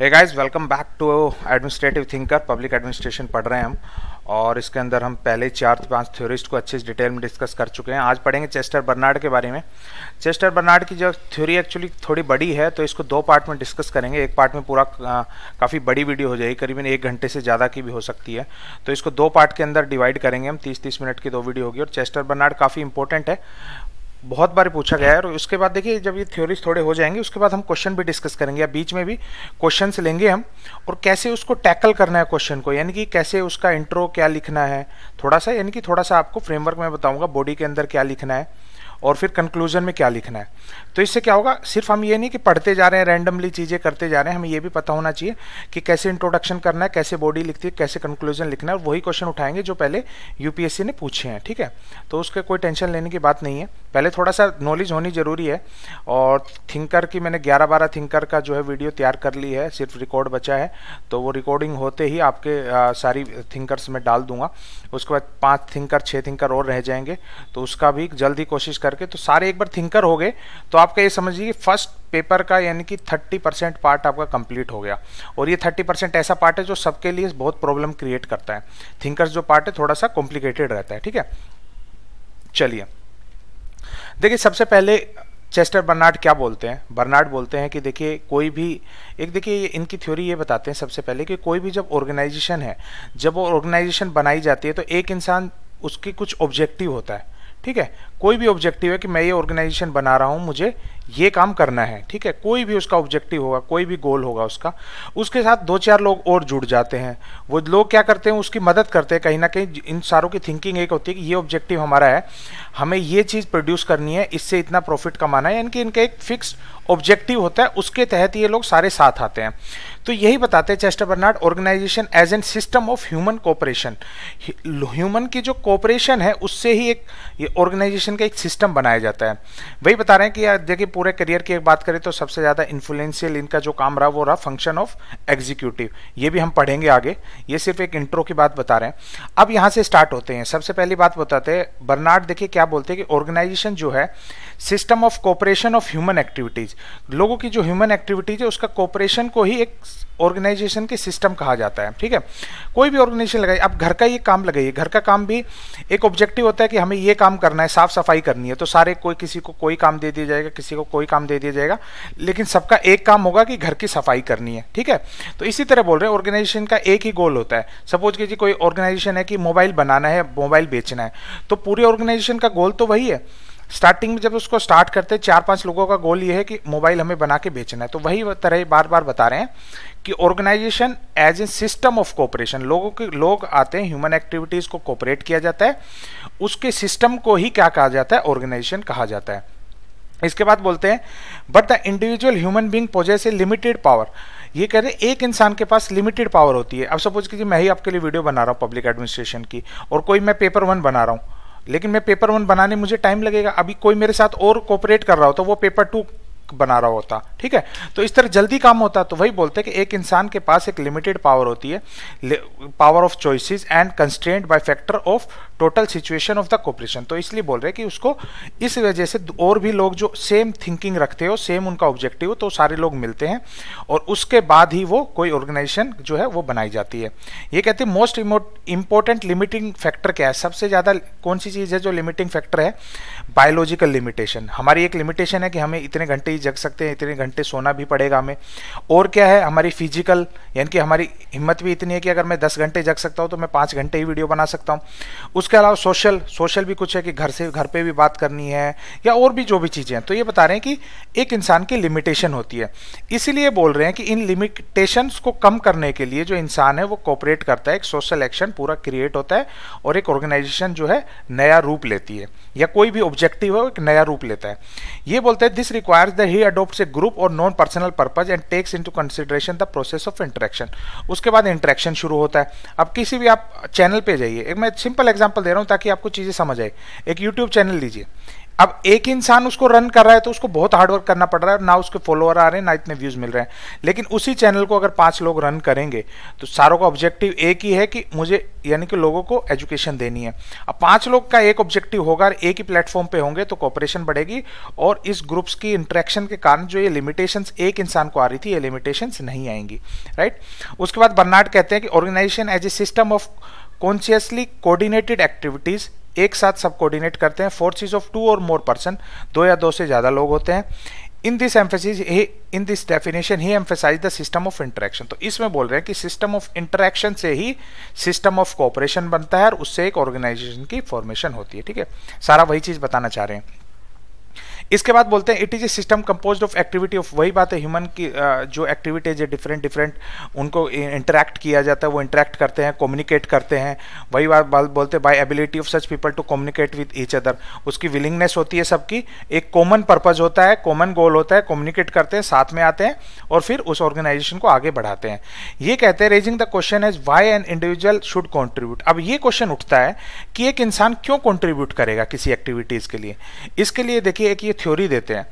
Hey guys welcome back to administrative thinker public administration पढ़ रहे हैं हम। और इसके अंदर हम पहले चार पाँच थ्योरिस्ट को अच्छे से डिटेल में डिस्कस कर चुके हैं। आज पढ़ेंगे चेस्टर बर्नार्ड के बारे में। चेस्टर बर्नार्ड की जो थ्योरी एक्चुअली थोड़ी बड़ी है तो इसको दो पार्ट में डिस्कस करेंगे। एक पार्ट में पूरा काफ़ी बड़ी वीडियो हो जाएगी। करीबन एक घंटे से ज़्यादा की भी हो सकती है। तो इसको दो पार्ट के अंदर डिवाइड करेंगे हम। तीस तीस मिनट की दो वीडियो होगी। और चेस्टर बर्नार्ड काफ़ी इंपॉर्टेंट है। बहुत बार पूछा गया है और उसके बाद देखिए, जब ये थ्योरीज थोड़े हो जाएँगे, उसके बाद हम क्वेश्चन भी डिस्कस करेंगे। या बीच में भी क्वेश्चन लेंगे हम और कैसे उसको टैकल करना है क्वेश्चन को, यानी कि कैसे उसका इंट्रो क्या लिखना है। थोड़ा सा, यानी कि थोड़ा सा आपको फ्रेमवर्क में बताऊँगा बॉडी के अंदर क्या लिखना है। और फिर कंक्लूजन में क्या लिखना है? तो इससे क्या होगा? सिर्फ़ हम ये नहीं कि पढ़ते जा रहे हैं रैंडमली चीज़ें करते जा रहे हैं, हमें ये भी पता होना चाहिए कि कैसे इंट्रोडक्शन करना है, कैसे बॉडी लिखती है, कैसे कंक्लूजन लिखना है, और वही क्वेश्चन उठाएँगे जो पहले यूपीएससी ने पूछे हैं, ठीक है? तो उसके कोई टेंशन लेने की बात नहीं है। पहले थोड़ा सा नॉलेज होनी ज़रूरी है, और थिंकर की मैंने ग्यारह बारह थिंकर का जो है वीडियो तैयार कर ली है, सिर्फ़ रिकॉर्ड बचा है तो वो रिकॉर्डिंग होते ही आपके सारी थिंकर्स में डाल दूँगा। उसके बाद पाँच थिंकर छह थिंकर और रह जाएँगे तो उसका भी जल्दी कोशिश करके तो सारे एक बार थिंकर हो गए तो आपका ये समझिए कि फ़र्स्ट पेपर का यानी कि 30 परसेंट पार्ट आपका कंप्लीट हो गया। और ये 30 परसेंट ऐसा पार्ट है जो सबके लिए बहुत प्रॉब्लम क्रिएट करता है। थिंकर्स जो पार्ट है थोड़ा सा कॉम्प्लिकेटेड रहता है, ठीक है? चलिए। देखिए, सबसे पहले चेस्टर बर्नार्ड क्या बोलते हैं? बर्नार्ड बोलते हैं कि देखिए, कोई भी, एक देखिए इनकी थ्योरी ये बताते हैं सबसे पहले कि कोई भी जब ऑर्गेनाइजेशन है, जब वो ऑर्गेनाइजेशन बनाई जाती है तो एक इंसान उसकी कुछ ऑब्जेक्टिव होता है, ठीक है? कोई भी ऑब्जेक्टिव है कि मैं ये ऑर्गेनाइजेशन बना रहा हूँ, मुझे ये काम करना है, ठीक है? कोई भी उसका ऑब्जेक्टिव होगा, कोई भी गोल होगा उसका, उसके साथ दो चार लोग और जुड़ जाते हैं। वो लोग क्या करते हैं, उसकी मदद करते हैं, कहीं ना कहीं इन सारों की थिंकिंग एक होती है कि ये ऑब्जेक्टिव हमारा है, हमें ये चीज़ प्रोड्यूस करनी है, इससे इतना प्रॉफिट कमाना है, यानी कि इनका एक फिक्स ऑब्जेक्टिव होता है, उसके तहत ये लोग सारे साथ आते हैं। तो यही बताते हैं Chester Barnard organization as an system of human cooperation human की जो कोऑपरेशन है, उससे ही एक ये ऑर्गेनाइजेशन का एक सिस्टम बनाया जाता है। वही बता रहे हैं कि देखिए पूरे करियर की एक बात करें तो सबसे ज़्यादा इन्फ्लुएंशियल इनका जो काम रहा वो रहा फ़ंक्शन ऑफ़ एग्जीक्यूटिव ये भी हम पढ़ेंगे आगे। ये सिर्फ़ एक इंट्रो की बात बता रहे हैं। अब यहाँ से स्टार्ट होते हैं। सबसे पहली बात बताते हैं, बर्नार्ड देखिए क्या बोलते हैं कि ऑर्गेनाइजेशन जो है system of cooperation of human activities लोगों की जो ह्यूमन एक्टिविटीज़ है, उसका कोऑपरेशन को ही एक ऑर्गेनाइजेशन के सिस्टम कहा जाता है, ठीक है? कोई भी ऑर्गेनाइजेशन लगाइए, अब घर का ये काम लगाइए, घर का काम भी एक ऑब्जेक्टिव होता है कि हमें ये काम करना है, साफ़ सफ़ाई करनी है तो सारे कोई किसी को कोई काम दे दिया जाएगा, किसी को कोई काम दे दिया जाएगा, लेकिन सबका एक काम होगा कि घर की सफ़ाई करनी है, ठीक है? तो इसी तरह बोल रहे हैं, ऑर्गेनाइजेशन का एक ही गोल होता है। सपोज़ कीजिए कोई ऑर्गेनाइजेशन है कि मोबाइल बनाना है, मोबाइल बेचना है तो पूरी ऑर्गेनाइजेशन का गोल तो वही है। स्टार्टिंग में जब उसको स्टार्ट करते हैं, चार पाँच लोगों का गोल ये है कि मोबाइल हमें बना के बेचना है तो वही तरह बार बार बता रहे हैं कि organization as a system of cooperation, लोगों के, लोग आते हैं, ह्यूमन एक्टिविटीज़ को कोऑपरेट किया जाता है, उसके सिस्टम को ही क्या कहा जाता है? ऑर्गेनाइजेशन कहा जाता है। इसके बाद बोलते हैं but the individual human being possesses a limited power ये कह रहे हैं, एक इंसान के पास लिमिटेड पावर होती है। अब सपोज़ कीजिए, मैं ही आपके लिए वीडियो बना रहा हूँ पब्लिक एडमिनिस्ट्रेशन की, और कोई मैं पेपर वन बना रहा हूँ, लेकिन मैं पेपर वन बनाने मुझे टाइम लगेगा। अभी कोई मेरे साथ और कोऑपरेट कर रहा हो तो वो पेपर टू बना रहा होता, ठीक है? तो इस तरह जल्दी काम होता तो वही बोलते हैं कि एक इंसान के पास एक लिमिटेड पावर होती है power of choices and constraint by factor of total situation of the cooperation तो इसलिए बोल रहे हैं कि उसको इस वजह से और भी लोग जो सेम थिंकिंग रखते हो सेम उनका ऑब्जेक्टिव हो तो सारे लोग मिलते हैं और उसके बाद ही वो कोई ऑर्गेनाइजेशन जो है वो बनाई जाती है। ये कहते हैं मोस्ट इंपॉर्टेंट लिमिटिंग फैक्टर क्या है? सबसे ज़्यादा कौन सी चीज़ है जो लिमिटिंग फैक्टर है? बायोलॉजिकल लिमिटेशन हमारी एक लिमिटेशन है कि हमें इतने घंटे ही जग सकते हैं, इतने घंटे सोना भी पड़ेगा हमें। और क्या है? हमारी फ़िज़िकल यानी कि हमारी हिम्मत भी इतनी है कि अगर मैं दस घंटे जग सकता हूँ तो मैं पाँच घंटे ही वीडियो बना सकता हूँ। उसके अलावा सोशल सोशल भी कुछ है कि घर से, घर पे भी बात करनी है, या और भी जो भी चीज़ें हैं। तो ये बता रहे हैं कि एक इंसान की लिमिटेशन होती है। इसीलिए बोल रहे हैं कि इन लिमिटेशंस को कम करने के लिए जो इंसान है, वो कॉपरेट करता है, एक सोशल एक्शन पूरा क्रिएट होता है और एक ऑर्गेनाइजेशन जो है, नया रूप लेती है। या कोई भी ऑब्जेक्टिव है एक नया रूप लेता है। ये बोलते हैं this requires the he adopt a group or non personal purpose and takes into consideration the process of interaction उसके बाद इंटरेक्शन शुरू होता है। अब किसी भी आप चैनल पे जाइए। एक मैं सिंपल एग्जांपल दे रहा हूँ ताकि आपको चीज़ें समझ आए। एक यूट्यूब चैनल लीजिए अब एक इंसान उसको रन कर रहा है तो उसको बहुत हार्डवर्क करना पड़ रहा है, ना उसके फॉलोअर आ रहे हैं, ना इतने व्यूज़ मिल रहे हैं। लेकिन उसी चैनल को अगर पाँच लोग रन करेंगे तो सारों का ऑब्जेक्टिव एक ही है कि मुझे, यानी कि लोगों को एजुकेशन देनी है। अब पाँच लोग का एक ऑब्जेक्टिव होगा, और एक ही प्लेटफॉर्म पे होंगे तो कॉपरेशन बढ़ेगी, और इस ग्रुप्स की इंटरेक्शन के कारण जो ये लिमिटेशन एक इंसान को आ रही थी, ये लिमिटेशन नहीं आएँगी। राइट उसके बाद बर्नार्ड कहते हैं कि organization as a system of consciously coordinated activities एक साथ सब कोऑर्डिनेट करते हैं फोर्सेज ऑफ़ टू और मोर पर्सन दो या दो से ज़्यादा लोग होते हैं। In this emphasis in this definition he emphasize the system of interaction तो इसमें बोल रहे हैं कि सिस्टम ऑफ़ इंटरेक्शन से ही सिस्टम ऑफ़ कोऑपरेशन बनता है और उससे एक ऑर्गेनाइजेशन की फॉर्मेशन होती है, ठीक है? सारा वही चीज़ बताना चाह रहे हैं। इसके बाद बोलते हैं it is a system compose of activity of वही बात है ह्यूमन की जो एक्टिविटीज़ है डिफरेंट डिफरेंट उनको इंटरेक्ट किया जाता है, वो इंटरेक्ट करते हैं कम्युनिकेट करते हैं। वही बात बोलते हैं by ability of such people to communicate with each other उसकी विलिंगनेस होती है सबकी, एक कॉमन पर्पज होता है कॉमन गोल होता है कम्युनिकेट करते हैं, साथ में आते हैं और फिर उस ऑर्गेनाइजेशन को आगे बढ़ाते हैं। ये कहते हैं raising the question is why an individual should contribute अब ये क्वेश्चन उठता है कि एक इंसान क्यों कॉन्ट्रीब्यूट करेगा किसी एक्टिविटीज़ के लिए? इसके लिए देखिए, एक ये थ्योरी देते हैं।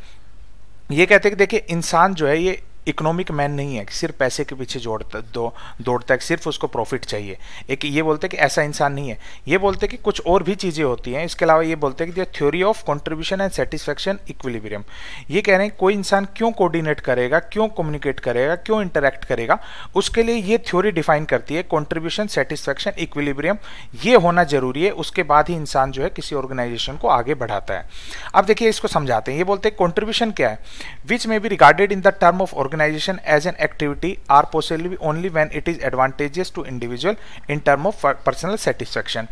ये कहते हैं कि देखिए इंसान जो है ये इकोनॉमिक मैन नहीं है, सिर्फ़ पैसे के पीछे जोड़ता, दो, दौड़ता है, सिर्फ़ उसको प्रॉफिट चाहिए। एक ये बोलते हैं कि ऐसा इंसान नहीं है। ये बोलते हैं कि कुछ और भी चीज़ें होती हैं, इसके अलावा ये बोलते हैं कि theory of contribution and satisfaction equilibrium ये कह रहे हैं कोई इंसान क्यों कोऑर्डिनेट करेगा, क्यों कम्युनिकेट करेगा, क्यों इंटरेक्ट करेगा, उसके लिए ये थ्योरी डिफाइन करती है कॉन्ट्रीब्यूशन सेटिस्फैक्शन इक्विलिब्रियम ये होना ज़रूरी है, उसके बाद ही इंसान जो है किसी ऑर्गेनाइजेशन को आगे बढ़ाता है। अब देखिए इसको समझाते हैं। ये बोलते हैं कॉन्ट्रीब्यूशन क्या है? Which may be regarded in the term of organization organization as an activity are possible only when it is advantageous to individual in term of personal satisfaction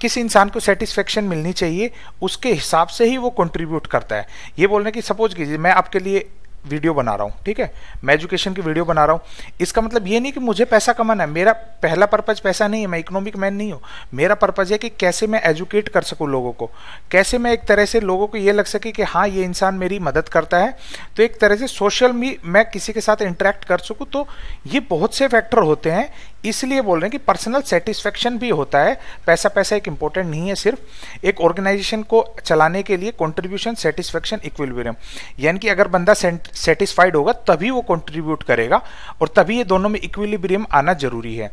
किस इंसान को सेटिस्फेक्शन मिलनी चाहिए उसके हिसाब से ही वो कंट्रीब्यूट करता है ये बोलने की सपोज़ कीजिए मैं आपके लिए वीडियो बना रहा हूँ, ठीक है? मैं एजुकेशन की वीडियो बना रहा हूँ। इसका मतलब ये नहीं कि मुझे पैसा कमाना है। मेरा पहला पर्पज पैसा नहीं है, मैं इकोनॉमिक मैन नहीं हूँ। मेरा पर्पज है कि कैसे मैं एजुकेट कर सकूँ लोगों को? कैसे मैं एक तरह से लोगों को ये लग सके कि हाँ ये इंसान मेरी मदद करता है? तो एक तरह से सोशल मी मैं किसी के साथ इंटरेक्ट कर सकूँ तो ये बहुत से फैक्टर होते हैं। इसलिए बोल रहे हैं कि पर्सनल सेटिस्फेक्शन भी होता है। पैसा पैसा एक इंपॉर्टेंट नहीं है सिर्फ़। एक ऑर्गेनाइजेशन को चलाने के लिए कॉन्ट्रीब्यूशन सेटिस्फेक्शन इक्विलिब्रियम यानी कि अगर बंदा सेटिस्फाइड होगा, तभी वो कंट्रीब्यूट करेगा और तभी ये दोनों में इक्विलिब्रियम आना ज़रूरी है।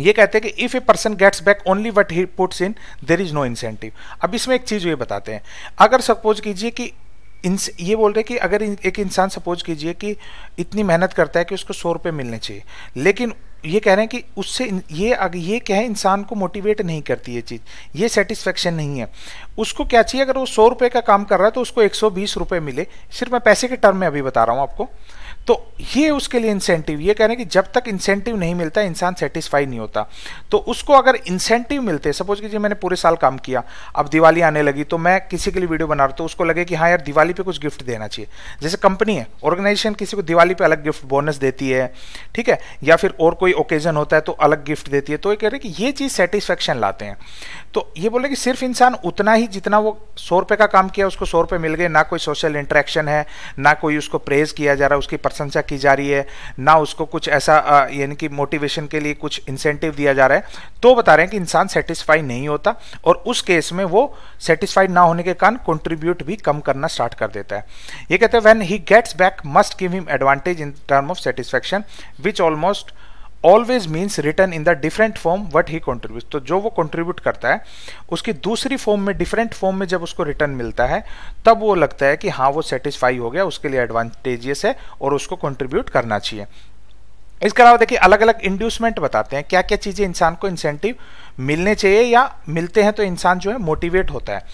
ये कहते हैं कि if a person gets back only what he puts in there is no incentive अब इसमें एक चीज़ ये बताते हैं। अगर सपोज़ कीजिए कि इंस, ये बोल रहे कि अगर एक इंसान सपोज़ कीजिए कि इतनी मेहनत करता है कि उसको सौ रुपये मिलने चाहिए, लेकिन ये कह रहे हैं कि उससे ये ये क्या है, इंसान को मोटिवेट नहीं करती ये चीज़। ये सेटिस्फेक्शन नहीं है। उसको क्या चाहिए? अगर वो सौ रुपये का काम कर रहा है तो उसको एक सौ बीस रुपये मिले। सिर्फ़ मैं पैसे के टर्म में अभी बता रहा हूँ आपको। तो ये उसके लिए इंसेंटिव ये कह रहे हैं कि जब तक इंसेंटिव नहीं मिलता, इंसान सेटिस्फाई नहीं होता। तो उसको अगर इंसेंटिव मिलते सपोज़ कीजिए मैंने पूरे साल काम किया, अब दिवाली आने लगी तो मैं किसी के लिए वीडियो बना रहा तो उसको लगे कि हाँ यार, दिवाली पे कुछ गिफ्ट देना चाहिए। जैसे कंपनी है ऑर्गेनाइजेशन किसी को दिवाली पे अलग गिफ्ट बोनस देती है, ठीक है? या फिर और कोई ओकेजन होता है तो अलग गिफ्ट देती है। तो ये कह रहे हैं कि ये चीज़ सेटिस्फेक्शन लाते हैं। तो ये बोले कि सिर्फ़ इंसान उतना ही जितना वो सौ रुपये का काम किया, उसको सौ रुपये मिल गए, ना कोई सोशल इंटरेक्शन है, ना कोई उसको प्रेज किया जा रहा है उसकी प्रशंसा की जा रही है, ना उसको कुछ ऐसा यानी कि मोटिवेशन के लिए कुछ इंसेंटिव दिया जा रहा है तो बता रहे हैं कि इंसान सेटिस्फाई नहीं होता और उस केस में वो सेटिस्फाइड ना होने के कारण कंट्रीब्यूट भी कम करना स्टार्ट कर देता है। ये कहते हैं when he gets back must give him advantage in term of satisfaction which almost always means return in the different form what he contribute तो जो वो कॉन्ट्रीब्यूट करता है, उसकी दूसरी फॉर्म में डिफरेंट फॉर्म में जब उसको रिटर्न मिलता है, तब वो लगता है कि हाँ वो सेटिस्फाई हो गया, उसके लिए एडवांटेजियस है और उसको कॉन्ट्रीब्यूट करना चाहिए। इसके अलावा देखिए अलग अलग इंड्यूसमेंट बताते हैं क्या क्या चीज़ें इंसान को इंसेंटिव मिलने चाहिए या मिलते हैं तो इंसान जो है मोटिवेट होता है।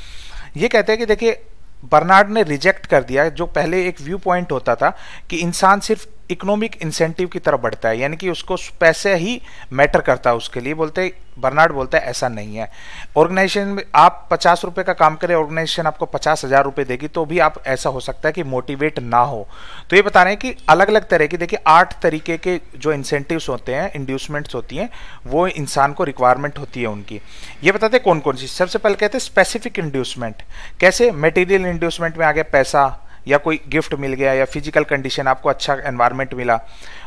ये कहते हैं कि देखिए, बर्नार्ड ने रिजेक्ट कर दिया, जो पहले एक व्यू पॉइंट होता था कि इंसान सिर्फ़ इकोनॉमिक इंसेंटिव की तरफ़ बढ़ता है, यानी कि उसको पैसे ही मैटर करता है उसके लिए। बोलते, बर्नार्ड बोलता है, ऐसा नहीं है। ऑर्गेनाइजेशन में आप पचास रुपए का काम करें ऑर्गेनाइजेशन आपको पचास हज़ार रुपए देगी तो भी आप ऐसा हो सकता है कि मोटिवेट ना हो। तो ये बता रहे हैं कि अलग अलग तरह की, देखिए, आठ तरीके के जो इंसेंटिव्स होते हैं इंड्यूसमेंट्स होती हैं, वो इंसान को रिक्वायरमेंट होती है उनकी। ये बताते कौन कौन सी। सबसे पहले कहते हैं स्पेसिफिक इंड्यूसमेंट कैसे? मेटीरियल इंड्यूसमेंट में आ गया पैसा या कोई गिफ्ट मिल गया या फ़िज़िकल कंडीशन आपको अच्छा एनवायरनमेंट मिला,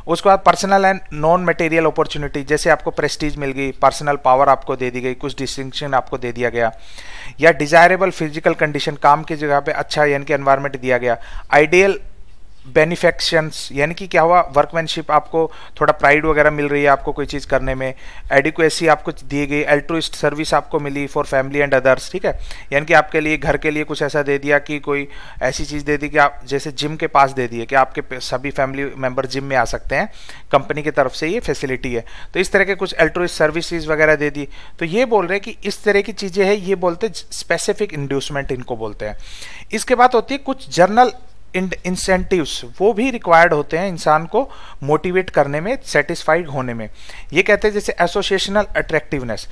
उसके बाद personal and non material opportunity जैसे आपको प्रेस्टीज मिल गई पर्सनल पावर आपको दे दी गई, कुछ डिस्टिंक्शन आपको दे दिया गया, या डिजायरेबल फ़िज़िकल कंडीशन काम की जगह पे अच्छा यानी कि एनवायरनमेंट दिया गया आइडियल बेनिफेक्शंस, यानी कि क्या हुआ वर्कमैनशिप आपको थोड़ा प्राइड वगैरह मिल रही है आपको कोई चीज़ करने में एडिक्वेसी आपको दी गई एल्ट्रोइस्ट सर्विस आपको मिली फॉर फैमिली एंड अदर्स ठीक है? यानी कि आपके लिए, घर के लिए कुछ ऐसा दे दिया कि कोई ऐसी चीज़ दे दी कि आप, जैसे जिम के पास दे दिए कि आपके सभी फैमिली मेंबर जिम में आ सकते हैं कंपनी की तरफ़ से ये फैसिलिटी है। तो इस तरह के कुछ एल्ट्रोइस्ट सर्विसेज़ वगैरह दे दी। तो ये बोल रहे हैं कि इस तरह की चीज़ें हैं, ये बोलते स्पेसिफिक इंड्यूसमेंट इनको बोलते हैं। इसके बाद होती है कुछ जर्नल इंसेंटिव्स वो भी रिक्वायर्ड होते हैं इंसान को मोटिवेट करने में सेटिस्फाइड होने में। ये कहते हैं जैसे एसोसिएशनल अट्रैक्टिवनेस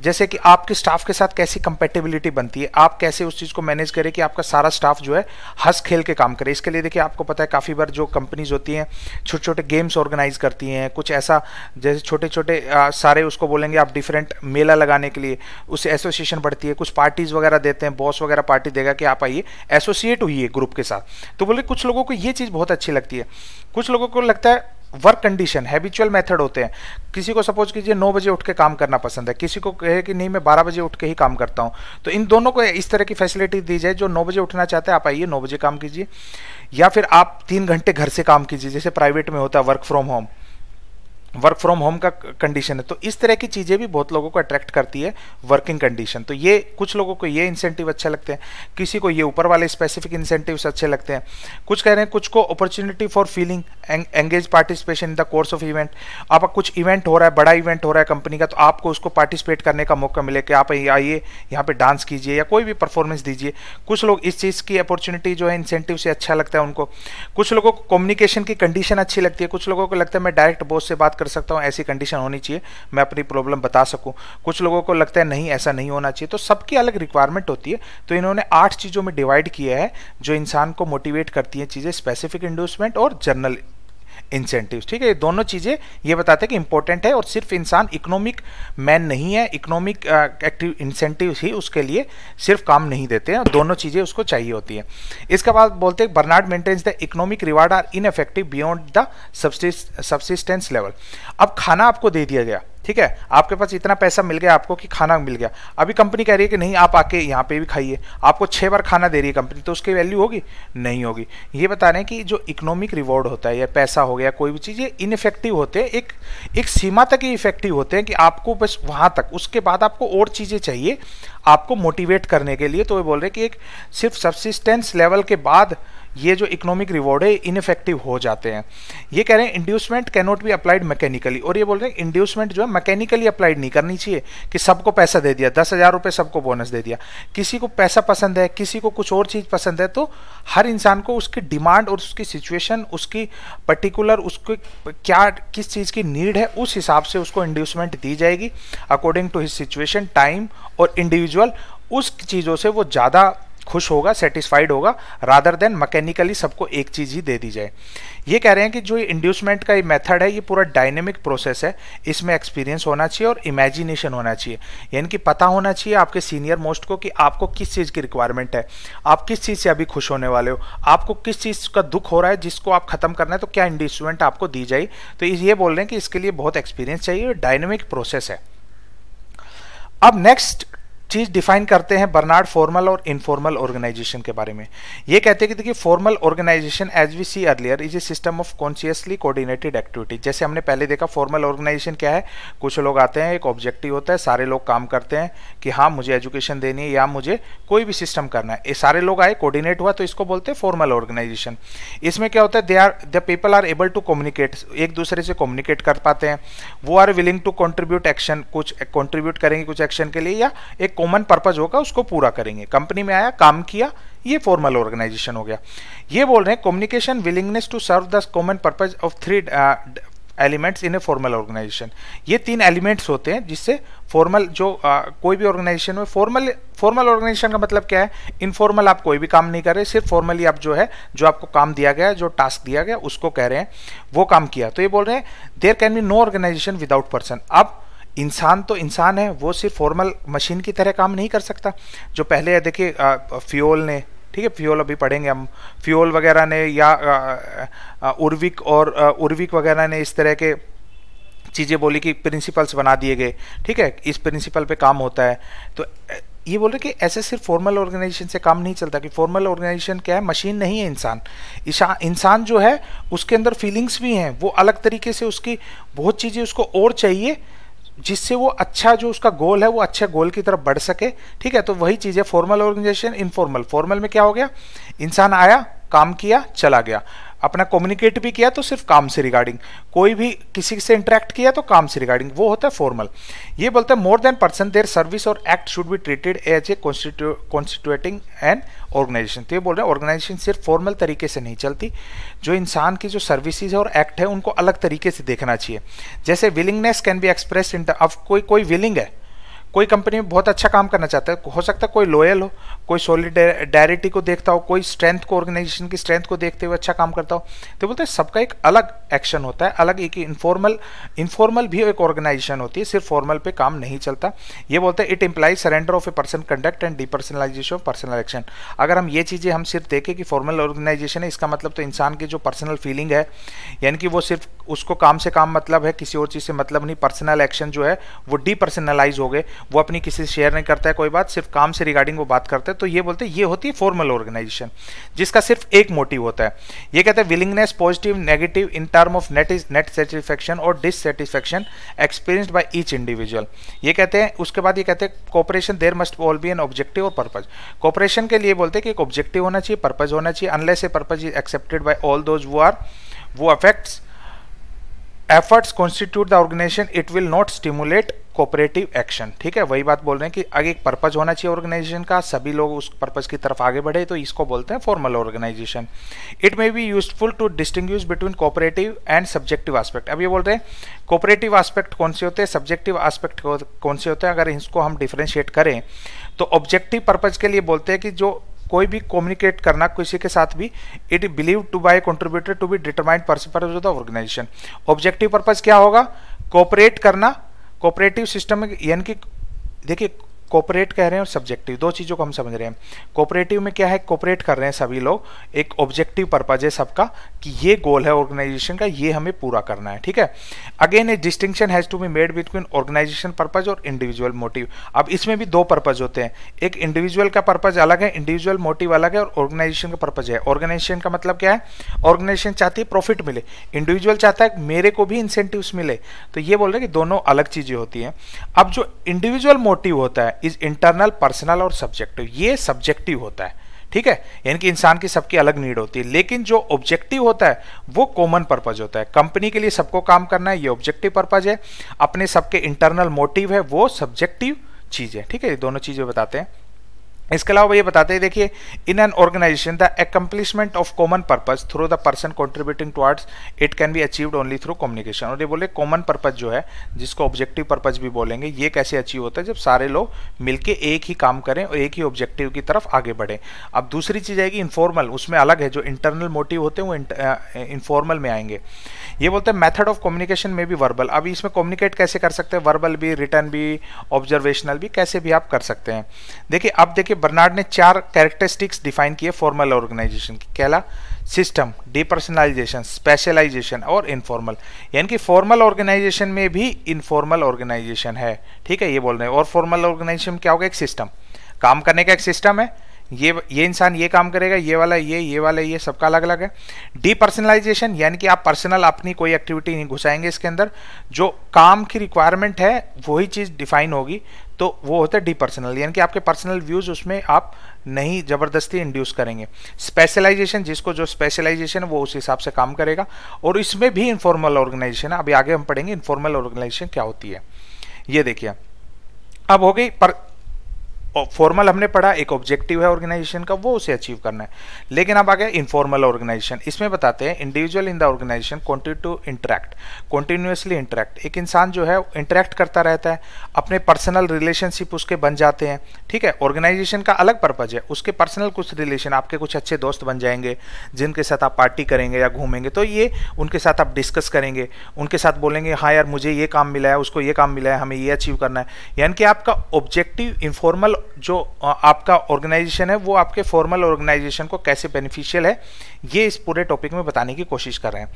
जैसे कि आपके स्टाफ के साथ कैसी कंपेटेबिलिटी बनती है, आप कैसे उस चीज़ को मैनेज करें कि आपका सारा स्टाफ जो है हंस खेल के काम करे। इसके लिए देखिए, आपको पता है काफ़ी बार जो कंपनीज़ होती हैं छोटे छोटे गेम्स ऑर्गेनाइज करती हैं, कुछ ऐसा जैसे छोटे छोटे सारे उसको बोलेंगे आप डिफरेंट मेला लगाने के लिए उससे एसोसिएशन बढ़ती है, कुछ पार्टीज़ वगैरह देते हैं बॉस वगैरह पार्टी देगा कि आप आइए एसोसिएट हुई है ग्रुप के साथ। तो बोले, कुछ लोगों को ये चीज़ बहुत अच्छी लगती है। कुछ लोगों को लगता है वर्क कंडीशन हैबिचुअल मेथड होते हैं। किसी को सपोज़ कीजिए नौ बजे उठ के काम करना पसंद है, किसी को कहे कि नहीं, मैं बारह बजे उठ के ही काम करता हूँ। तो इन दोनों को इस तरह की फैसिलिटी दी जाए, जो नौ बजे उठना चाहते हैं, आप आइए, नौ बजे काम कीजिए। या फिर आप तीन घंटे घर से काम कीजिए, जैसे प्राइवेट में होता है work from home work from home का कंडीशन है। तो इस तरह की चीज़ें भी बहुत लोगों को अट्रैक्ट करती है वर्किंग कंडीशन तो ये कुछ लोगों को ये इंसेंटिव अच्छे लगते हैं। किसी को ये ऊपर वाले स्पेसिफिक इंसेंटिव अच्छे लगते हैं। कुछ कह रहे हैं, कुछ को opportunity for feeling engage participation in the course of event आप कुछ इवेंट हो रहा है, बड़ा इवेंट हो रहा है कंपनी का तो आपको उसको पार्टिसिपेट करने का मौका मिले कि आप आइए, यहाँ पे डांस कीजिए या कोई भी परफॉर्मेंस दीजिए। कुछ लोग इस चीज़ की अपॉर्चुनिटी जो है इंसेंटिव से अच्छा लगता है उनको। कुछ लोगों को कम्युनिकेशन की कंडीशन अच्छी लगती है। कुछ लोगों को लगता है, मैं डायरेक्ट बॉस से बात कर सकता हूँ, ऐसी कंडीशन होनी चाहिए, मैं अपनी प्रॉब्लम बता सकूँ। कुछ लोगों को लगता है, नहीं, ऐसा नहीं होना चाहिए। तो सबकी अलग रिक्वायरमेंट होती है। तो इन्होंने आठ चीज़ों में डिवाइड किया है, जो इंसान को मोटिवेट करती हैं चीज़ें स्पेसिफिक इंडोसमेंट और जर्नल इंसेंटिव ठीक है? ये दोनों चीज़ें ये बताते हैं कि इंपॉर्टेंट है और सिर्फ़ इंसान इकोनॉमिक मैन नहीं है इकोनॉमिक एक्टिव इंसेंटिव ही उसके लिए सिर्फ़ काम नहीं देते हैं दोनों चीज़ें उसको चाहिए होती है। इसके बाद बोलते हैं Barnard maintains the economic reward are ineffective beyond the subsistence level अब खाना आपको दे दिया गया। ठीक है? आपके पास इतना पैसा मिल गया आपको कि खाना मिल गया। अभी कंपनी कह रही है कि नहीं, आप आके यहाँ पे भी खाइए। आपको छः बार खाना दे रही है कंपनी तो उसकी वैल्यू होगी? नहीं होगी। ये बता रहे हैं कि जो इकोनॉमिक रिवॉर्ड होता है, या पैसा हो गया, कोई भी चीज़, ये इनफेक्टिव होते हैं। एक एक सीमा तक ही इफ़ेक्टिव होते हैं कि आपको बस वहाँ तक। उसके बाद आपको और चीज़ें चाहिए, आपको मोटिवेट करने के लिए। तो ये बोल रहे हैं कि एक, सिर्फ़ सब्सिस्टेंस लेवल के बाद ये जो इकोनॉमिक रिवॉर्ड है इनफेक्टिव हो जाते हैं। ये कह रहे हैं inducement cannot be applied mechanically और ये बोल रहे हैं इंड्यूसमेंट जो है मैकेनिकली अप्लाइड नहीं करनी चाहिए। कि सबको पैसा दे दिया, दस हज़ार रुपये सबको बोनस दे दिया। किसी को पैसा पसंद है, किसी को कुछ और चीज़ पसंद है तो हर इंसान को उसकी डिमांड और उसकी सिचुएशन उसकी पर्टिकुलर उसको क्या, किस चीज़ की नीड है, उस हिसाब से उसको इंड्यूसमेंट दी जाएगी। According to his situation time और इंडिविजुअल उस चीज़ों से वो ज़्यादा खुश होगा सेटिस्फाइड होगा रादर देन मैकेनिकली सबको एक चीज़ ही दे दी जाए। ये कह रहे हैं कि जो इंड्यूसमेंट का ये मेथड है, ये पूरा डायनेमिक प्रोसेस है। इसमें एक्सपीरियंस होना चाहिए और इमेजिनेशन होना चाहिए। यानी कि पता होना चाहिए आपके सीनियर मोस्ट को कि आपको किस चीज़ की रिक्वायरमेंट है। आप किस चीज़ से अभी खुश होने वाले हो? आपको किस चीज़ का दुख हो रहा है, जिसको आप खत्म करना है तो क्या इंड्यूसमेंट आपको दी जाए तो ये बोल रहे हैं कि इसके लिए बहुत एक्सपीरियंस चाहिए और डायनेमिक प्रोसेस है। अब नेक्स्ट चीज़ डिफाइन करते हैं बर्नार्ड फॉर्मल और इनफॉर्मल ऑर्गेनाइजेशन के बारे में। ये कहते हैं कि देखिए, formal organization as we see earlier is a system of consciously coordinated activity जैसे हमने पहले देखा, फॉर्मल ऑर्गेनाइजेशन क्या है? कुछ लोग आते हैं, एक ऑब्जेक्टिव होता है, सारे लोग काम करते हैं कि हाँ मुझे एजुकेशन देनी है या मुझे कोई भी सिस्टम करना है। ये सारे लोग आए कोऑर्डिनेट हुआ तो इसको बोलते हैं फॉर्मल ऑर्गेनाइजेशन इसमें क्या होता है they are the people are able to communicate एक दूसरे से कम्युनिकेट कर पाते हैं। वो are willing to contribute action कुछ कॉन्ट्रीब्यूट करेंगे कुछ एक्शन के लिए या एक कॉमन पर्पज होगा उसको पूरा करेंगे। कंपनी में आया काम किया ये फॉर्मल ऑर्गेनाइजेशन हो गया। ये बोल रहे हैं communication willingness to serve the common purpose of three elements in a formal organization ये तीन एलिमेंट्स होते हैं जिससे फॉर्मल जो आ, uh, कोई भी ऑर्गेनाइजेशन में फॉर्मल फॉर्मल ऑर्गेनाइजेशन का मतलब क्या है? इनफॉर्मल आप कोई भी काम नहीं कर रहे सिर्फ़ फॉर्मली आप जो है जो आपको काम दिया गया जो टास्क दिया गया उसको कह रहे हैं वो काम किया। तो ये बोल रहे हैं there can be no organization without person अब इंसान तो इंसान है, वो सिर्फ़ फॉर्मल मशीन की तरह काम नहीं कर सकता। जो पहले देखिए फ्यूल ने, ठीक है फ्यूल अभी पढ़ेंगे हम। फ्यूल वगैरह ने या उर्विक और उर्विक वगैरह ने इस तरह के चीज़ें बोली कि प्रिंसिपल्स बना दिए गए, ठीक है, इस प्रिंसिपल पे काम होता है। तो ये बोल रहे कि ऐसे सिर्फ़ फॉर्मल ऑर्गेनाइजेशन से काम नहीं चलता, कि फॉर्मल ऑर्गेनाइजेशन क्या है? मशीन नहीं है इंसान। इंसान जो है, उसके अंदर फीलिंग्स भी हैं, वो अलग तरीके से उसकी, बहुत चीज़ें उसको और चाहिए जिससे वो अच्छा जो उसका गोल है, वो अच्छे गोल की तरफ़ बढ़ सके। ठीक है? तो वही चीज़ है फॉर्मल ऑर्गेनाइजेशन इनफॉर्मल फॉर्मल में क्या हो गया? इंसान आया, काम किया, चला गया। अपना कम्युनिकेट भी किया तो सिर्फ़ काम से रिगार्डिंग कोई भी किसी से इंटरेक्ट किया तो काम से रिगार्डिंग वो होता है फॉर्मल ये बोलता है more than person their service or act should be treated as a constituting an organization तो ये बोल रहे हैं ऑर्गेनाइजेशन सिर्फ़ फॉर्मल तरीके से नहीं चलती। जो इंसान की जो सर्विसेज़ और एक्ट है, उनको अलग तरीके से देखना चाहिए। जैसे willingness can be express in अब कोई कोई विलिंग है, कोई कंपनी में बहुत अच्छा काम करना चाहता है, हो सकता है कोई लॉयल हो कोई सॉलिडेरिटी को देखता हो, कोई स्ट्रेंथ को ऑर्गेनाइजेशन की स्ट्रेंथ को देखते हुए अच्छा काम करता हो तो बोलते हैं सबका एक अलग एक्शन होता है, अलग एक इनफॉर्मल इनफॉर्मल भी एक ऑर्गेनाइजेशन होती है, सिर्फ़ फॉर्मल पे काम नहीं चलता। ये बोलते हैं it implies surrender of a person conduct and depersonalization of personal action अगर हम ये चीज़ें हम सिर्फ़ देखें कि फॉर्मल ऑर्गेनाइजेशन है, इसका मतलब तो इंसान की जो पर्सनल फीलिंग है, यानी कि वो सिर्फ़ उसको काम से काम मतलब है, किसी और चीज़ से मतलब नहीं पर्सनल एक्शन जो है, वो डीपर्सनलाइज हो गए। वो अपनी किसी से शेयर नहीं करता है, कोई बात, सिर्फ़ काम से रिगार्डिंग वो बात करते हैं। तो ये बोलते हैं, ये होती है फॉर्मल ऑर्गेनाइजेशन जिसका सिर्फ़ एक मोटिव होता है। ये कहते हैं willingness positive negative in term of net is net satisfaction or dissatisfaction experienced by each individual ये कहते हैं, उसके बाद ये कहते हैं cooperation there must all be an objective or purpose cooperation के लिए बोलते हैं कि एक ऑब्जेक्टिव होना चाहिए पर्पज होना चाहिए unless a purpose is accepted by all those who are who affects efforts constitute the organization it will not stimulate cooperative action ठीक है? वही बात बोल रहे हैं कि आगे एक पर्पज होना चाहिए ऑर्गेनाइजेशन का, सभी लोग उस पर्पज की तरफ़ आगे बढ़े तो इसको बोलते हैं formal organization it may be useful to distinguish between cooperative and subjective aspect अब ये बोल रहे हैं कोऑपरेटिव आस्पेक्ट कौन से होते हैं? सब्जेक्टिव आस्पेक्ट कौन से होते हैं? अगर इसको हम डिफ्रेंशिएट करें तो ऑब्जेक्टिव पर्पज के लिए बोलते हैं कि जो कोई भी कम्युनिकेट करना किसी के साथ भी it believe to by contributor to be determined person of the organization objective purpose क्या होगा? कोऑपरेट करना। कोऑपरेटिव सिस्टम यानी कि, देखिए कोऑपरेट कह रहे हैं और सब्जेक्टिव, दो चीज़ों को हम समझ रहे हैं। कोऑपरेटिव में क्या है? कोऑपरेट कर रहे हैं सभी लोग एक ऑब्जेक्टिव पर्पज है सबका कि ये गोल है ऑर्गेनाइजेशन का, ये हमें पूरा करना है, ठीक है? Again a distinction has to be made between organization purpose और इंडिविजुअल मोटिव अब इसमें भी दो पर्पज होते हैं। एक इंडिविजुअल का पर्पज अलग है इंडिविजुअल मोटिव अलग है और ऑर्गेनाइजेशन का पर्पज है। ऑर्गेनाइजेशन का मतलब क्या है? ऑर्गेनाइजेशन चाहती है प्रॉफिट मिले। इंडिविजुअल चाहता है मेरे को भी इंसेंटिव मिले। तो ये बोल रहे हैं कि दोनों अलग चीज़ें होती हैं। अब जो इंडिविजुअल मोटिव होता है इज़ इंटरनल पर्सनल और सब्जेक्टिव ये सब्जेक्टिव होता है, ठीक है? यानी कि इंसान की सबकी अलग नीड होती है, लेकिन जो ऑब्जेक्टिव होता है, वो कॉमन पर्पज होता है। कंपनी के लिए सबको काम करना है, ये ऑब्जेक्टिव पर्पज है। अपने सबके इंटरनल मोटिव है, वो सब्जेक्टिव चीज़ है, ठीक है? ये दोनों चीज़ें बताते हैं। इसके अलावा ये बताते हैं, देखिए in an organization the accomplishment of common purpose through the person contributing towards it can be achieved only through communication और ये बोले कॉमन पर्पज जो है, जिसको ऑब्जेक्टिव पर्पज भी बोलेंगे, ये कैसे अचीव होता है? जब सारे लोग मिलके एक ही काम करें और एक ही ऑब्जेक्टिव की तरफ़ आगे बढ़े। अब दूसरी चीज़ आएगी इन्फॉर्मल उसमें अलग है, जो इंटरनल मोटिव होते हैं, वो इनफॉर्मल में आएँगे। ये बोलते हैं मैथड ऑफ़ कम्युनिकेशन में भी वर्बल अभी इसमें कम्युनिकेट कैसे कर सकते हैं? वर्बल भी रिटर्न भी ऑब्जर्वेशनल भी, कैसे भी आप कर सकते हैं। देखिए, अब देखिए बर्नार्ड ने चार कैरेक्टरिस्टिक्स डिफाइन किए फॉर्मल ऑर्गेनाइजेशन की। कहला सिस्टम डिपर्सनलाइजेशन स्पेशलाइजेशन और इनफॉर्मल यानी कि फॉर्मल ऑर्गेनाइजेशन में भी इनफॉर्मल ऑर्गेनाइजेशन है। ठीक है, ये बोल रहे हैं। और फॉर्मल ऑर्गेनाइजेशन क्या होगा एक सिस्टम काम करने का एक सिस्टम है। ये ये इंसान ये काम करेगा, ये वाला ये ये वाला ये, सबका अलग अलग है। डीपर्सनलाइजेशन यानी कि आप पर्सनल अपनी कोई एक्टिविटी नहीं घुसाएँगे इसके अंदर। जो काम की रिक्वायरमेंट है, वही चीज़ डिफाइन होगी। तो वो होता है डीपर्सनल यानी कि आपके पर्सनल व्यूज़ उसमें आप नहीं ज़बरदस्ती इंड्यूस करेंगे। स्पेशलाइजेशन जिसको जो स्पेशलाइजेशन वो उस हिसाब से काम करेगा। और इसमें भी इनफॉर्मल ऑर्गेनाइजेशन अभी आगे हम पढ़ेंगे इनफॉर्मल ऑर्गेनाइजेशन क्या होती है। ये देखिए, अब हो गई पर फॉर्मल हमने पढ़ा, एक ऑब्जेक्टिव है ऑर्गेनाइजेशन का, वो उसे अचीव करना है। लेकिन अब आ गया इनफॉर्मल ऑर्गेनाइजेशन इसमें बताते हैं individual in the organization continue to interact continuously interact एक इंसान जो है इंटरेक्ट करता रहता है, अपने पर्सनल रिलेशनशिप उसके बन जाते हैं। ठीक है? ऑर्गेनाइजेशन का अलग पर्पज है। उसके पर्सनल कुछ रिलेशन आपके कुछ अच्छे दोस्त बन जाएँगे, जिनके साथ आप पार्टी करेंगे या घूमेंगे। तो ये उनके साथ आप डिस्कस करेंगे। उनके साथ बोलेंगे हाँ यार, मुझे ये काम मिला है, उसको ये काम मिला है, हमें ये अचीव करना है। यानी कि आपका ऑब्जेक्टिव इनफॉर्मल जो आपका ऑर्गेनाइजेशन है, वो आपके फॉर्मल ऑर्गेनाइजेशन को कैसे बेनिफिशियल है, ये इस पूरे टॉपिक में बताने की कोशिश कर रहे हैं।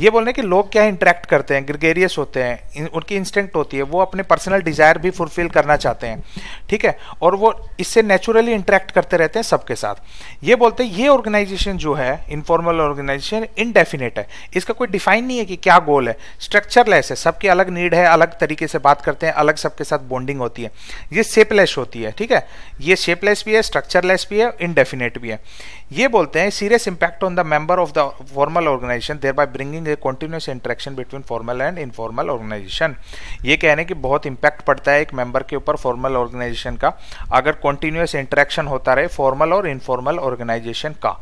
ये बोल रहे हैं कि लोग क्या इंटरेक्ट करते हैं ग्रिगेरियस होते हैं उनकी इंस्टिंक्ट होती है, वो अपने पर्सनल डिज़ायर भी फुलफिल करना चाहते हैं, ठीक है? और वो इससे नेचुरली इंटरेक्ट करते रहते हैं सबके साथ। ये बोलते हैं, ये ऑर्गेनाइजेशन जो है इनफॉर्मल ऑर्गेनाइजेशन इनडेफिनेट है। इसका कोई डिफाइन नहीं है कि क्या गोल है। स्ट्रक्चरलेस है, सबकी अलग नीड है, अलग तरीके से बात करते हैं, अलग सबके साथ बॉन्डिंग होती है। ये सेपलेस होती है, ठीक है? ये शेपलेस भी है स्ट्रक्चरलेस भी है इनडेफिनेट भी है। ये बोलते हैं serious impact on the member of the formal organization there by bringing a continuous interaction between formal and informal organization ये कहने कि बहुत इंपैक्ट पड़ता है एक मेंबर के ऊपर फॉर्मल ऑर्गेनाइजेशन का, अगर कॉन्टिन्यूस इंटरेक्शन होता रहे फॉर्मल और इनफॉर्मल ऑर्गेनाइजेशन का।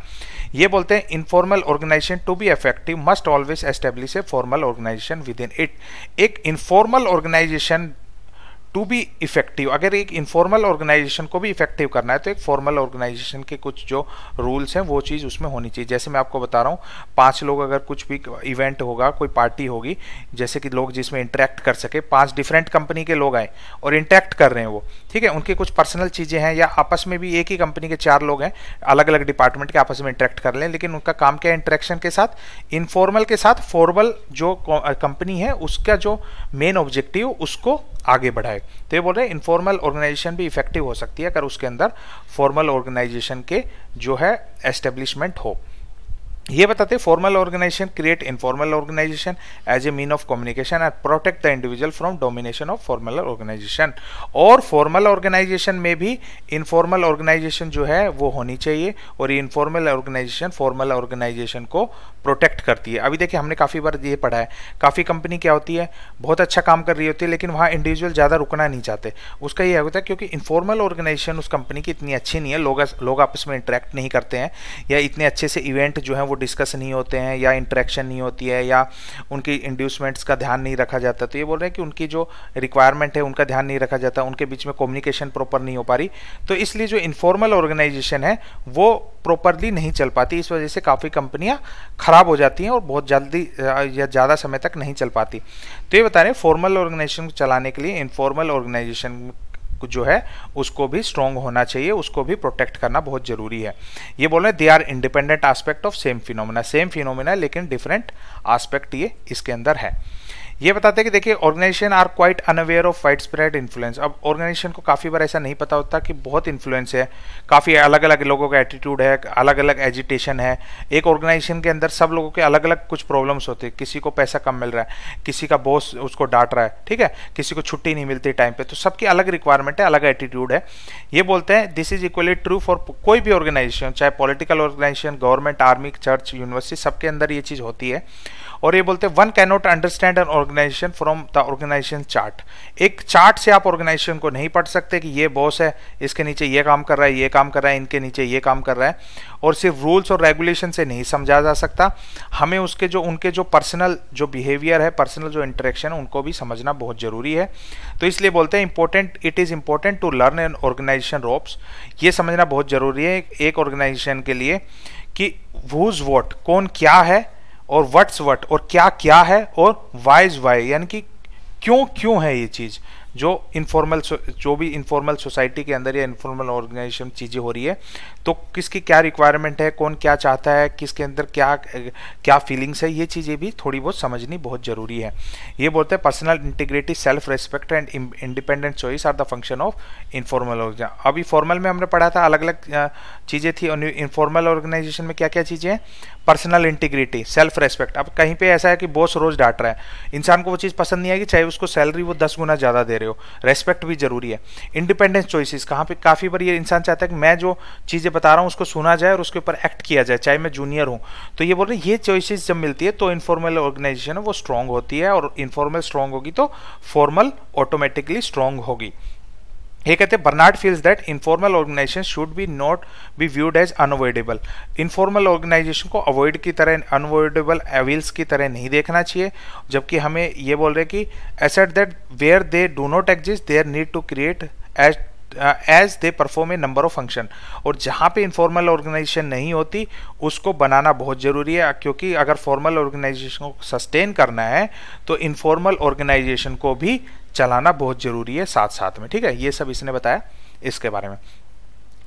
ये बोलते हैं informal organization to be effective must always establish a formal organization with in it एक informal organization to be effective अगर एक इनफॉर्मल ऑर्गेनाइजेशन को भी इफ़ेक्टिव करना है तो एक फॉर्मल ऑर्गेनाइजेशन के कुछ जो रूल्स हैं, वो चीज़ उसमें होनी चाहिए। जैसे मैं आपको बता रहा हूँ, पाँच लोग अगर कुछ भी इवेंट होगा, कोई पार्टी होगी, जैसे कि लोग जिसमें इंटरेक्ट कर सके, पाँच डिफरेंट कंपनी के लोग आए और इंटरेक्ट कर रहे हैं वो, ठीक है? उनकी कुछ पर्सनल चीज़ें हैं या आपस में भी एक ही कंपनी के चार लोग हैं अलग अलग डिपार्टमेंट के आपस में इंटरेक्ट कर लें, लेकिन उनका काम क्या है? इंटरेक्शन के साथ इनफॉर्मल के साथ फॉर्मल जो कंपनी है, उसका जो मेन ऑब्जेक्टिव उसको आगे बढ़ाए। तो ये बोल रहे हैं इनफॉर्मल ऑर्गेनाइजेशन भी इफ़ेक्टिव हो सकती है अगर उसके अंदर फॉर्मल ऑर्गेनाइजेशन के जो है एस्टेब्लिशमेंट हो। ये बताते formal organization create informal organization as a mean of communication and protect the individual from domination of formal organization और फॉर्मल ऑर्गेनाइजेशन में भी इनफॉर्मल ऑर्गेनाइजेशन जो है, वो होनी चाहिए और ये इनफॉर्मल ऑर्गेनाइजेशन फॉर्मल ऑर्गेनाइजेशन को प्रोटेक्ट करती है। अभी देखिए, हमने काफ़ी बार ये पढ़ा है, काफ़ी कंपनी क्या होती है, बहुत अच्छा काम कर रही होती है, लेकिन वहाँ इंडिविजुअल ज़्यादा रुकना नहीं चाहते। उसका यह होता है, क्योंकि इनफॉर्मल ऑर्गेनाइजेशन उस कंपनी की इतनी अच्छी नहीं है, लोग लोग आपस में इंटरेक्ट नहीं करते हैं, या इतने अच्छे से इवेंट जो है, वो डिस्कस नहीं होते हैं या इंटरेक्शन नहीं होती है या उनकी इंड्यूसमेंट्स का ध्यान नहीं रखा जाता। तो ये बोल रहे हैं कि उनकी जो रिक्वायरमेंट है, उनका ध्यान नहीं रखा जाता, उनके बीच में कम्युनिकेशन प्रॉपर नहीं हो पा रही। तो इसलिए जो इनफॉर्मल ऑर्गेनाइजेशन है, वो प्रॉपरली नहीं चल पाती। इस वजह से काफ़ी कंपनियाँ खराब हो जाती हैं और बहुत जल्दी या ज़्यादा समय तक नहीं चल पाती। तो ये बता रहे हैं फॉर्मल ऑर्गेनाइजेशन को चलाने के लिए इनफॉर्मल ऑर्गेनाइजेशन जो है, उसको भी स्ट्रॉन्ग होना चाहिए, उसको भी प्रोटेक्ट करना बहुत ज़रूरी है। ये बोल रहे they are independent aspect of same phenomena same phenomena लेकिन डिफरेंट आस्पेक्ट ये इसके अंदर है। ये बताते हैं कि देखिए organisation are quite unaware of wide spread influence अब ऑर्गेनाइजेशन को काफ़ी बार ऐसा नहीं पता होता कि बहुत इन्फ्लुएंस है। काफ़ी अलग अलग लोगों का एटीट्यूड है अलग अलग एजिटेशन है। एक ऑर्गेनाइजेशन के अंदर सब लोगों के अलग अलग कुछ प्रॉब्लम्स होते हैं। किसी को पैसा कम मिल रहा है, किसी का बॉस उसको डांट रहा है, ठीक है? किसी को छुट्टी नहीं मिलती टाइम पर तो सबकी अलग रिक्वायरमेंट है, अलग एटीट्यूड है। ये बोलते हैं this is equally true for कोई भी ऑर्गेनाइजेशन चाहे political organisation government army church university सबके अंदर ये चीज़ होती है। और ये बोलते हैं one can not understand an organisation from the organisation chart एक चार्ट से आप ऑर्गेनाइजेशन को नहीं पढ़ सकते कि ये बॉस है, इसके नीचे ये काम कर रहा है, ये काम कर रहा है, इनके नीचे ये काम कर रहा है। और सिर्फ़ रूल्स और रेगुलेशन से नहीं समझा जा सकता। हमें उसके जो, उनके जो पर्सनल जो बिहेवियर है पर्सनल जो इंटरेक्शन उनको भी समझना बहुत ज़रूरी है। तो इसलिए बोलते हैं important it is important to learn an organisation ropes ये समझना बहुत ज़रूरी है एक ऑर्गेनाइजेशन के लिए कि वूज वॉट कौन क्या है और वट्स वट और क्या क्या है और वाइज वाई यानी कि क्यों क्यों है ये चीज़? जो इनफॉर्मल जो भी इनफॉर्मल सोसाइटी के अंदर या इनफॉर्मल ऑर्गेनाइजेशन चीज़ें हो रही है तो किसकी क्या रिक्वायरमेंट है, कौन क्या चाहता है, किसके अंदर क्या क्या फीलिंग्स है, ये चीज़ें भी थोड़ी बहुत समझनी बहुत ज़रूरी है। ये बोलते हैं personal integrity self respect and independent choice are the function of informal organisation अभी फॉर्मल में हमने पढ़ा था अलग अलग चीज़ें थी और इनफॉर्मल ऑर्गेनाइजेशन में क्या क्या चीज़ें पर्सनल इंटीग्रिटी सेल्फ रेस्पेक्ट अब कहीं पे ऐसा है कि बॉस रोज डांट रहा है, इंसान को वो चीज़ पसंद नहीं आएगी, चाहे उसको सैलरी वो दस गुना ज़्यादा दे रहे हो। रेस्पेक्ट भी ज़रूरी है। इंडिपेंडेंस चॉइसेस कहाँ पे काफ़ी बार ये इंसान चाहता है कि मैं जो चीज़ें बता रहा हूँ, उसको सुना जाए और उसके ऊपर एक्ट किया जाए, चाहे मैं जूनियर हूँ। तो ये बोल रहे ये चॉइसेस जब मिलती है तो इनफॉर्मल ऑर्गेनाइजेशन है, वो स्ट्रांग होती है और इनफॉर्मल स्ट्रांग होगी तो फॉर्मल ऑटोमेटिकली स्ट्रांग होगी। ये कहते हैं Bernard feels that informal organisation should be not be viewed as unavoidable informal organisation को अवॉइड की तरह अनअवॉइडेबल एविल्स की तरह नहीं देखना चाहिए, जबकि हमें ये बोल रहे हैं कि asset that where they do not exist there need to create as as they perform a number of function और जहाँ पे इनफॉर्मल ऑर्गेनाइजेशन नहीं होती, उसको बनाना बहुत ज़रूरी है, क्योंकि अगर फॉर्मल ऑर्गेनाइजेशन को सस्टेन करना है तो इनफॉर्मल ऑर्गेनाइजेशन को भी चलाना बहुत ज़रूरी है साथ साथ में ठीक है? ये सब इसने बताया इसके बारे में।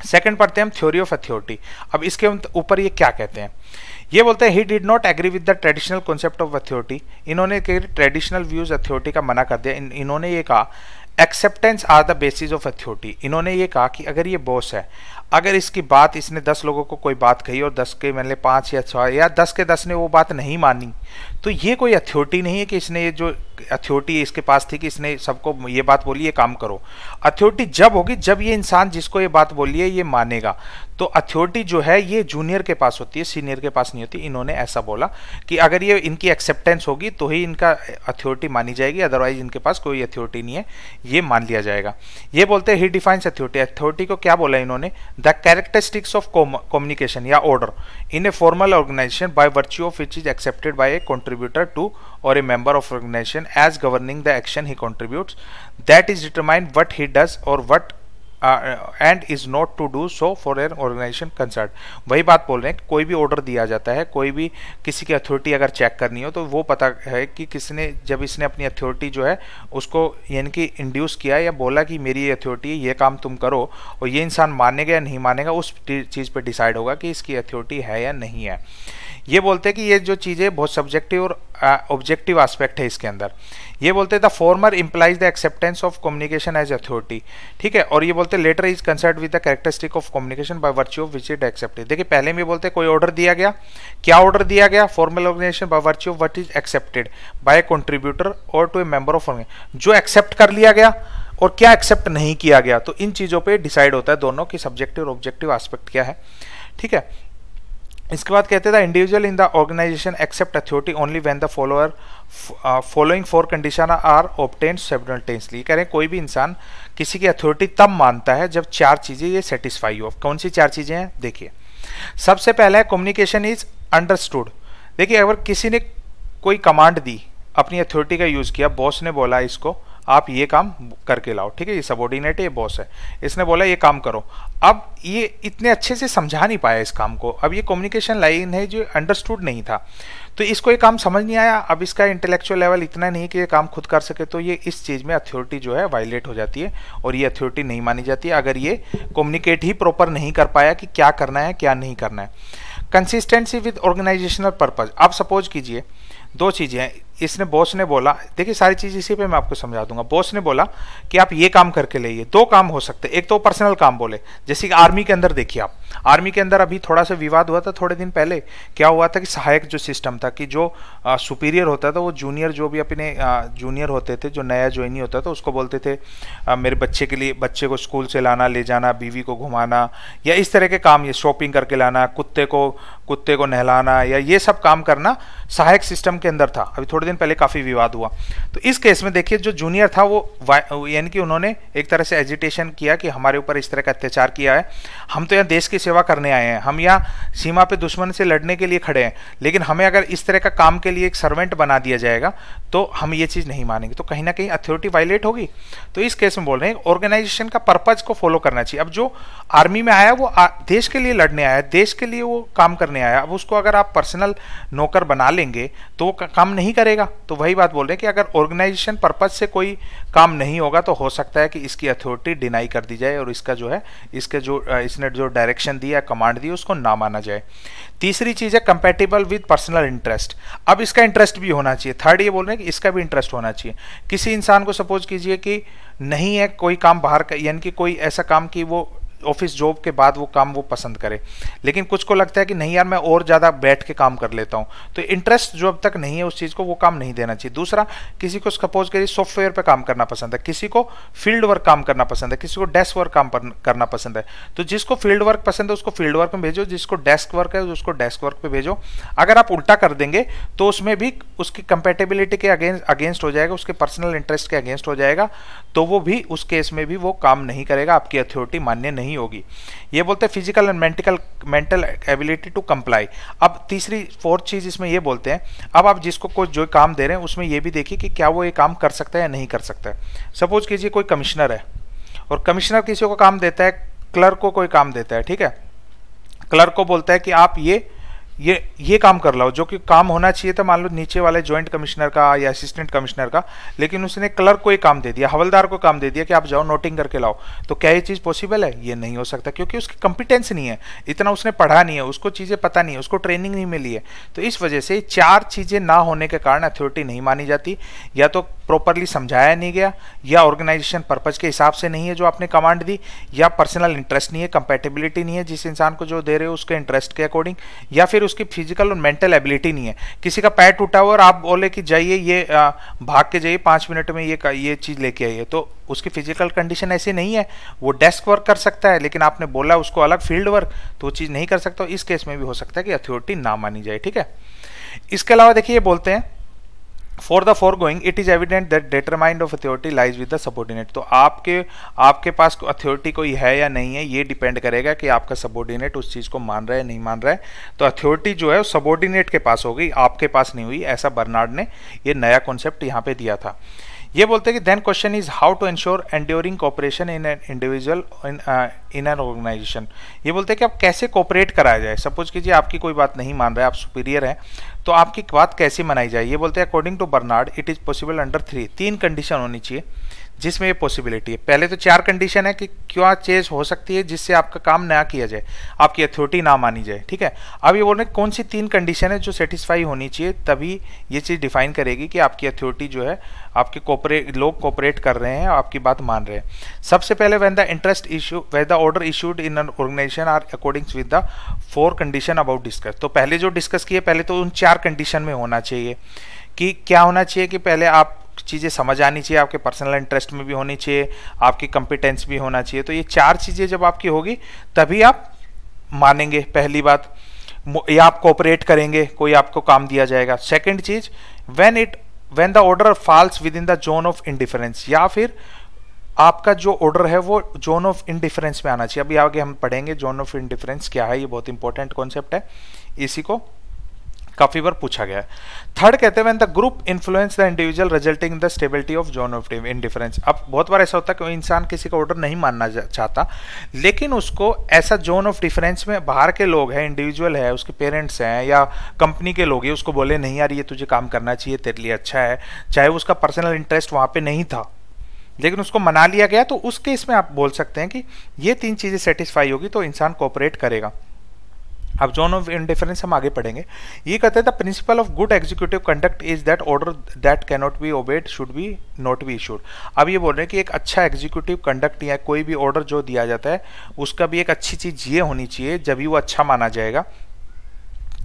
सेकंड पढ़ते हैं हम थ्योरी ऑफ़ अथॉरिटी अब इसके ऊपर ये क्या कहते हैं? ये बोलते हैं he did not agree with the traditional concept of authority इन्होंने ट्रेडिशनल व्यूज़ अथॉरिटी का मना कर दिया। इन, इन्होंने ये कहा acceptance are the basis of authority इन्होंने ये कहा कि अगर ये बॉस है, अगर इसकी बात, इसने दस लोगों को कोई बात कही और दस के मतलब पाँच या छः या दस के दस ने वो बात नहीं मानी तो ये कोई अथॉरिटी नहीं है कि इसने ये जो अथॉरिटी इसके पास थी कि इसने सबको ये बात बोली, ये काम करो। अथॉरिटी जब होगी, जब ये इंसान जिसको ये बात बोली है, ये मानेगा। तो अथॉरिटी जो है, ये जूनियर के पास होती है सीनियर के पास नहीं होती। इन्होंने ऐसा बोला कि अगर ये इनकी एक्सेप्टेंस होगी तो ही इनका अथॉरिटी मानी जाएगी अदरवाइज़ इनके पास कोई अथॉरिटी नहीं है। ये मान लिया जाएगा। ये बोलते हैं ही डिफाइंस अथॉरिटी अथॉरिटी को क्या बोला इन्होंने? द कैरेक्टरिस्टिक्स ऑफ़ कम्युनिकेशन या order in a formal organisation by virtue of which is accepted by a contributor to or a member of organization as governing the action he contributes, that is determined what he does or what and is not to do so for an organization concert वही बात बोल रहे हैं, कोई भी order दिया जाता है, कोई भी किसी की अथॉरिटी अगर चेक करनी हो तो वो पता है कि किसने, जब इसने अपनी अथॉरिटी जो है, उसको यानी कि इंड्यूस किया या बोला कि मेरी ये अथॉरिटी है, ये काम तुम करो, और ये इंसान मानेगा या नहीं मानेगा, उस चीज़ पर डिसाइड होगा कि इसकी अथॉरिटी है या नहीं है। ये बोलते हैं कि ये जो चीज़ें बहुत सब्जेक्टिव और ऑब्जेक्टिव आस्पेक्ट है इसके अंदर। ये बोलते the former implies the acceptance of communication as authority ठीक है? और ये बोलते हैं latter is concerned with the characteristic of communication by virtue of which it accepted देखिए, पहले में बोलते हैं कोई ऑर्डर दिया गया। क्या ऑर्डर दिया गया? Formal organisation by virtue of what is accepted by contributor और टू ए मेंबर ऑफ़ जो एक्सेप्ट कर लिया गया और क्या एक्सेप्ट नहीं किया गया। तो इन चीज़ों पर डिसाइड होता है दोनों की सब्जेक्टिव और ऑब्जेक्टिव आस्पेक्ट क्या है। ठीक है? इसके बाद कहते थे individual in the organisation accept authority only when the follower following four condition are obtain simultaneously कह रहे हैं, कोई भी इंसान किसी की अथॉरिटी तब मानता है जब चार चीज़ें ये सेटिस्फाई हो। कौन सी चार चीज़ें हैं? देखिए, सबसे पहला है कम्युनिकेशन इज़ अंडरस्टूड देखिए, अगर किसी ने कोई कमांड दी, अपनी अथॉरिटी का यूज़ किया बॉस ने बोला इसको आप ये काम करके लाओ, ठीक है? ये सबॉर्डिनेट है, ये बॉस है। इसने बोला, ये काम करो। अब ये इतने अच्छे से समझा नहीं पाया इस काम को। अब ये कम्युनिकेशन लाइन है जो अंडरस्टूड नहीं था। तो इसको ये काम समझ नहीं आया। अब इसका इंटेलेक्चुअल लेवल इतना नहीं कि ये काम खुद कर सके। तो ये इस चीज़ में अथॉरिटी जो है वायलेट हो जाती है और ये अथॉरिटी नहीं मानी जाती है। अगर ये कम्युनिकेट ही प्रॉपर नहीं कर पाया कि क्या करना है, क्या नहीं करना है। कंसिस्टेंसी विद ऑर्गेनाइजेशनल पर्पज आप सपोज़ कीजिए, दो चीज़ें हैं। इसने बॉस ने बोला देखिए सारी चीज़ इसी पे मैं आपको समझा दूँगा। बॉस ने बोला कि आप ये काम करके लाइए दो काम हो सकते। एक तो पर्सनल काम बोले जैसे कि आर्मी के अंदर देखिए आप। आर्मी के अंदर अभी थोड़ा सा विवाद हुआ था थोड़े दिन पहले। क्या हुआ था कि सहायक जो सिस्टम था कि जो सुपीरियर होता था वो जूनियर जो भी अपने जूनियर होते थे जो नया ज्वाइनी होता था उसको बोलते थे आ, मेरे बच्चे के लिए बच्चे को स्कूल से लाना ले जाना बीवी को घुमाना या इस तरह के काम ये शॉपिंग करके लाना कुत्ते को कुत्ते को नहलाना या ये सब काम करना सहायक सिस्टम के अंदर था। अभी थोड़े दिन पहले काफ़ी विवाद हुआ। तो इस केस में देखिए, जो जूनियर था, वो यानी कि उन्होंने एक तरह से एजिटेशन किया कि हमारे ऊपर इस तरह का अत्याचार किया है। हम तो यहाँ देश की सेवा करने आए हैं। हम यहाँ सीमा पर दुश्मन से लड़ने के लिए खड़े हैं। लेकिन हमें अगर इस तरह का काम के लिए एक सर्वेंट बना दिया जाएगा तो हम ये चीज़ नहीं मानेंगे। तो कहीं ना कहीं अथॉरिटी वायलेट होगी। तो इस केस में बोल रहे हैं ऑर्गेनाइजेशन का पर्पज को फॉलो करना चाहिए। अब जो आर्मी में आया, वो देश के लिए लड़ने आया देश के लिए वो काम करने आया। अब उसको अगर आप पर्सनल नौकर बना लेंगे तो वो काम नहीं करेगा। तो वही बात बोल रहे हैं कि अगर ऑर्गेनाइजेशन पर्पज से कोई काम नहीं होगा तो हो सकता है कि इसकी अथॉरिटी डिनाई कर दी जाए और इसका जो है, इसके जो इसने जो डायरेक्शन दिया कमांड दी, उसको ना माना जाए। तीसरी चीज़ है कंपेटेबल विद पर्सनल इंटरेस्ट अब इसका इंटरेस्ट भी होना चाहिए। थर्ड ये बोल रहे हैं कि इसका भी इंटरेस्ट होना चाहिए। किसी इंसान को सपोज़ कीजिए कि नहीं है कोई काम बाहर का, यानी कि कोई ऐसा काम कि वो ऑफ़िस जॉब के बाद वो काम वो पसंद करे। लेकिन कुछ को लगता है कि नहीं यार, मैं और ज़्यादा बैठ के काम कर लेता हूँ। तो इंटरेस्ट जो अब तक नहीं है उस चीज़ को, वो काम नहीं देना चाहिए। दूसरा, किसी को सपोज़ करिए सॉफ्टवेयर पर काम करना पसंद है। किसी को फ़ील्ड वर्क काम करना पसंद है। किसी को डेस्क वर्क काम करना पसंद है। तो जिसको फ़ील्ड वर्क पसंद है, उसको फ़ील्ड वर्क में भेजो। जिसको डेस्क वर्क है, उसको डेस्क वर्क पे भेजो। अगर आप उल्टा कर देंगे तो उसमें भी उसकी कंपेटेबिलिटी के अगेंस्ट हो जाएगा, उसके पर्सनल इंटरेस्ट के अगेंस्ट हो जाएगा। तो वो भी उस केस में भी वो काम नहीं करेगा। आपकी अथॉरिटी मान्य नहीं होगी। ये बोलते हैं physical and mental mental ability to comply अब तीसरी फोर्थ चीज़ इसमें ये बोलते हैं, अब आप जिसको कोई जो काम दे रहे हैं, उसमें ये भी देखिए कि क्या वो ये काम कर सकता है या नहीं कर सकता है। सपोज़ कीजिए कोई कमिश्नर है, और कमिश्नर किसी को काम देता है क्लर्क को कोई काम देता है, ठीक है? क्लर्क को बोलता है कि आप ये ये ये काम कर लो जो कि काम होना चाहिए था, मान लो नीचे वाले ज्वाइंट कमिश्नर का या असिस्टेंट कमिश्नर का, लेकिन उसने क्लर्क को ही काम दे दिया, हवलदार को काम दे दिया कि आप जाओ नोटिंग करके लाओ। तो क्या ये चीज़ पॉसिबल है? ये नहीं हो सकता, क्योंकि उसकी कंपिटेंस नहीं है। इतना उसने पढ़ा नहीं है, उसको चीज़ें पता नहीं है, उसको ट्रेनिंग नहीं मिली है। तो इस वजह से चार चीज़ें ना होने के कारण अथॉरिटी नहीं मानी जाती। या तो प्रॉपरली समझाया नहीं गया या ऑर्गेनाइजेशन पर्पज के हिसाब से नहीं है जो आपने कमांड दी या पर्सनल इंटरेस्ट नहीं है कंपेटेबिलिटी नहीं है जिस इंसान को जो दे रहे हो उसके इंटरेस्ट के अकॉर्डिंग या फिर उसकी फ़िज़िकल और मेंटल एबिलिटी नहीं है। किसी का पैर टूटा हुआ और आप बोले कि जाइए ये आ, भाग के जाइए पाँच मिनट में ये ये चीज़ लेके आइए तो उसकी फ़िज़िकल कंडीशन ऐसी नहीं है। वो डेस्क वर्क कर सकता है लेकिन आपने बोला उसको अलग फ़ील्ड वर्क तो वो चीज़ नहीं कर सकता इस केस में भी हो सकता है कि अथॉरिटी ना मानी जाए ठीक है? इसके अलावा देखिए ये बोलते हैं for the foregoing it is evident that determined of authority lies with the subordinate तो आपके आपके पास अथॉरिटी कोई है या नहीं है, ये डिपेंड करेगा कि आपका सबोर्डिनेट उस चीज़ को मान रहा है नहीं मान रहा है। तो अथॉरिटी जो है सबोर्डिनेट के पास होगी, आपके पास नहीं हुई, ऐसा बर्नार्ड ने ये नया कॉन्सेप्ट यहाँ पे दिया था। ये बोलते हैं कि then question is how to ensure enduring cooperation in an individual in an organisation ये बोलते हैं कि आप कैसे कॉपरेट कराया जाए? सपोज़ कीजिए आपकी कोई बात नहीं मान रहा है, आप सुपीरियर हैं तो आपकी बात कैसे मनाई जाए? ये बोलते हैं according to Bernard it is possible under three तीन कंडीशन होनी चाहिए। जिसमें ये पॉसिबिलिटी है। पहले तो चार कंडीशन है कि क्या चेंज हो सकती है, जिससे आपका काम नया किया जाए, आपकी अथॉरिटी ना मानी जाए, ठीक है? अब ये बोल रहे हैं कौन सी तीन कंडीशन है जो सेटिस्फाई होनी चाहिए, तभी ये चीज़ डिफाइन करेगी कि आपकी अथॉरिटी जो है, आपके कोपरेट लोग कोऑपरेट कर रहे हैं, आपकी बात मान रहे हैं। सबसे पहले when the interest issue when the order issued in an organisation are according with the four condition about discuss तो पहले जो डिस्कस किए, पहले तो उन चार कंडीशन में होना चाहिए कि क्या होना चाहिए कि पहले आप चीज़ें समझ आनी चाहिए, आपके पर्सनल इंटरेस्ट में भी होनी चाहिए, आपकी कंपिटेंस भी होना चाहिए। तो ये चार चीज़ें जब आपकी होगी, तभी आप मानेंगे पहली बात। या आप कोऑपरेट करेंगे, कोई आपको काम दिया जाएगा। Second cheese when it when the order falls within the zone of indifference या फिर आपका जो ऑर्डर है, वो जोन ऑफ़ इंडिफरेंस में आना चाहिए। अभी आगे हम पढ़ेंगे जोन ऑफ़ इंडिफरेंस क्या है, ये बहुत इंपॉर्टेंट कॉन्सेप्ट है। इसी को काफ़ी बार पूछा गया थर्ड कहते हैं the group influence the individual resulting in the stability of zone of indifference अब बहुत बार ऐसा होता है कि इंसान किसी का ऑर्डर नहीं मानना चाहता, लेकिन उसको ऐसा जोन ऑफ़ डिफरेंस में बाहर के लोग हैं इंडिविजुअल है, उसके पेरेंट्स हैं, या कंपनी के लोग हैं, उसको बोले, नहीं यार, ये तुझे काम करना चाहिए, तेरे लिए अच्छा है। चाहे उसका पर्सनल इंटरेस्ट वहाँ पर नहीं था, लेकिन उसको मना लिया गया तो उस केस में आप बोल सकते हैं कि ये तीन चीज़ें सेटिस्फाई होगी तो इंसान कोऑपरेट करेगा। अब जोन ऑफ़ इंडिफरेंस हम आगे पढ़ेंगे। ये कहते हैं the principle of good executive conduct is that order that cannot be obeyed should be not be issued अब ये बोल रहे हैं कि एक अच्छा एग्जीक्यूटिव कंडक्ट या कोई भी ऑर्डर जो दिया जाता है, उसका भी एक अच्छी चीज़ ये होनी चाहिए, जब भी वो अच्छा माना जाएगा,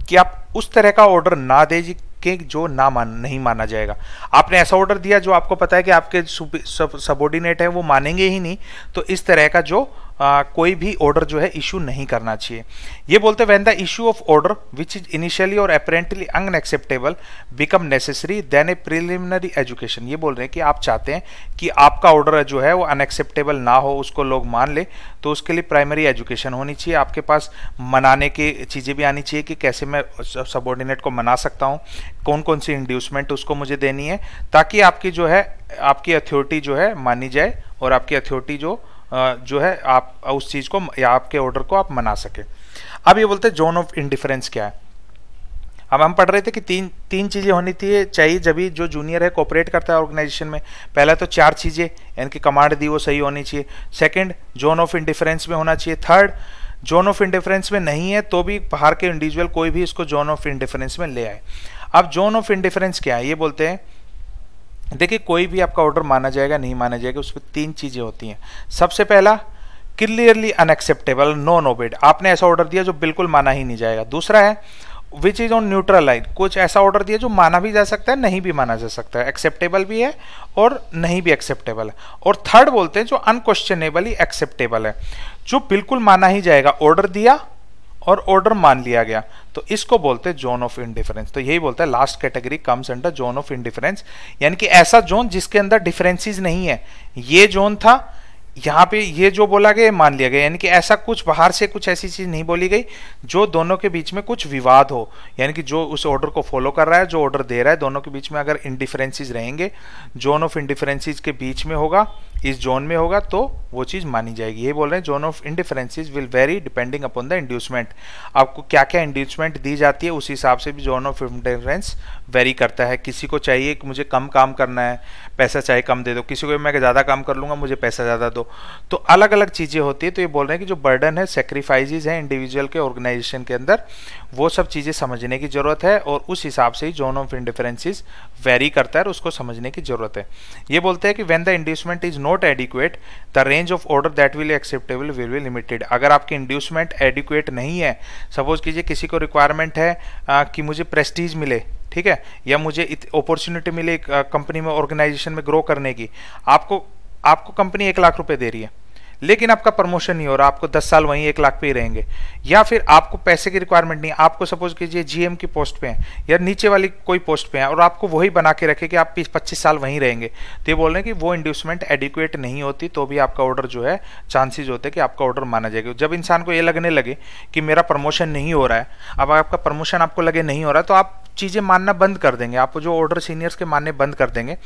कि आप उस तरह का ऑर्डर ना दे के जो ना मान, नहीं माना जाएगा। आपने ऐसा ऑर्डर दिया जो आपको पता है कि आपके सबॉर्डिनेट है, वो मानेंगे ही नहीं तो इस तरह का जो आ, कोई भी ऑर्डर जो है इशू नहीं करना चाहिए। ये बोलते when the issue of order which is initially और apparently unacceptable become necessary then a preliminary education ये बोल रहे हैं कि आप चाहते हैं कि आपका ऑर्डर जो है वो अनएक्सेप्टेबल ना हो उसको लोग मान ले तो उसके लिए प्राइमरी एजुकेशन होनी चाहिए। आपके पास मनाने की चीज़ें भी आनी चाहिए कि कैसे मैं सबॉर्डिनेट को मना सकता हूँ कौन कौन सी इंड्यूसमेंट उसको मुझे देनी है ताकि आपकी जो है आपकी अथॉरिटी जो है मानी जाए और आपकी अथॉरिटी जो जो है, आप, उस चीज़ को या आपके ऑर्डर को आप मना सके। अब ये बोलते हैं जोन ऑफ़ इंडिफरेंस क्या है? अब हम पढ़ रहे थे कि तीन तीन चीज़ें होनी थी, चाहिए जब भी जो जूनियर है कोऑपरेट करता है ऑर्गेनाइजेशन में। पहला तो चार चीज़ें इनकी कमांड दी, वो सही होनी चाहिए। सेकंड जोन ऑफ़ इंडिफरेंस में होना चाहिए। थर्ड जोन ऑफ़ इंडिफरेंस में नहीं है तो भी बाहर के इंडिविजुअल कोई भी इसको जोन ऑफ़ इंडिफरेंस में ले आए। अब जोन ऑफ़ इंडिफरेंस क्या है? ये बोलते हैं देखिए, कोई भी आपका ऑर्डर माना जाएगा, नहीं माना जाएगा उसमें तीन चीज़ें होती हैं। सबसे पहला क्लियरली अनएक्सेप्टेबल नो ओबेड आपने ऐसा ऑर्डर दिया जो बिल्कुल माना ही नहीं जाएगा। दूसरा है which is on neutral line कुछ ऐसा ऑर्डर दिया जो माना भी जा सकता है, नहीं भी माना जा सकता है। एक्सेप्टेबल भी है और नहीं भी एक्सेप्टेबल है। और थर्ड बोलते हैं जो अनक्वेश्चनेबली एक्सेप्टेबल है। जो बिल्कुल माना ही जाएगा ऑर्डर दिया और ऑर्डर मान लिया गया। तो इसको बोलते हैं जोन ऑफ़ इंडिफरेंस तो यही बोलता है last category comes under zone of indifference यानी कि ऐसा जोन जिसके अंदर डिफरेंसेस नहीं है। ये जोन था, यहाँ पे ये जो बोला गया मान लिया गया। यानी कि ऐसा कुछ बाहर से कुछ ऐसी चीज़ नहीं बोली गई, जो दोनों के बीच में कुछ विवाद हो। यानी कि जो उस ऑर्डर को फॉलो कर रहा है, जो ऑर्डर दे रहा है, दोनों के बीच में अगर इंडिफरेंसेस रहेंगे जोन ऑफ़ इंडिफरेंसेस के बीच में होगा। इस जोन में होगा तो वो चीज़ मानी जाएगी। ये बोल रहे हैं, zone of indifferences will vary depending upon the inducement. आपको क्या क्या इंड्यूसमेंट दी जाती है, उस हिसाब से भी जोन ऑफ़ इंडिफरेंस वेरी करता है। किसी को चाहिए कि मुझे कम काम करना है, पैसा चाहे कम दे दो। किसी को मैं ज़्यादा काम कर लूँगा, मुझे पैसा ज़्यादा दो। तो अलग अलग चीज़ें होती है तो ये बोल रहे हैं कि जो बर्डन है सेक्रीफाइजेज है इंडिविजुअल के ऑर्गेनाइजेशन के अंदर, वो सब चीज़ें समझने की ज़रूरत है और उस हिसाब से ही जोन ऑफ़ इंडिफरेंसेज वेरी करता है और उसको समझने की ज़रूरत है। ये बोलते हैं कि when the inducement is not adequate the range of order that will acceptable will be limited अगर आपकी इंड्यूसमेंट एडिक्वेट नहीं है सपोज़ कीजिए किसी को रिक्वायरमेंट है आ, कि मुझे प्रेस्टीज मिले ठीक है? या मुझे अपॉर्चुनिटी मिले कंपनी में ऑर्गेनाइजेशन में ग्रो करने की आपको आपको कंपनी एक लाख रुपए दे रही है। लेकिन आपका प्रमोशन नहीं हो रहा, आपको 10 साल वहीं एक लाख पे ही रहेंगे। या फिर आपको पैसे की रिक्वायरमेंट नहीं, आपको सपोज़ कीजिए जीएम की पोस्ट पे हैं, या नीचे वाली कोई पोस्ट पे हैं, और आपको वही बना के रखे कि आप पच्चीस साल वहीं रहेंगे। तो ये बोल रहे हैं कि वो इंड्यूसमेंट एडिकुएट नहीं होती तो भी आपका ऑर्डर जो है चांसेज होते हैं कि आपका ऑर्डर माना जाएगा। जब इंसान को ये लगने लगे कि मेरा प्रमोशन नहीं हो रहा है, अब आपका प्रमोशन आपको लगे नहीं हो रहा तो आप चीज़ें मानना बंद कर देंगे। आप जो ऑर्डर सीनियर्स के मानने बंद कर देंगे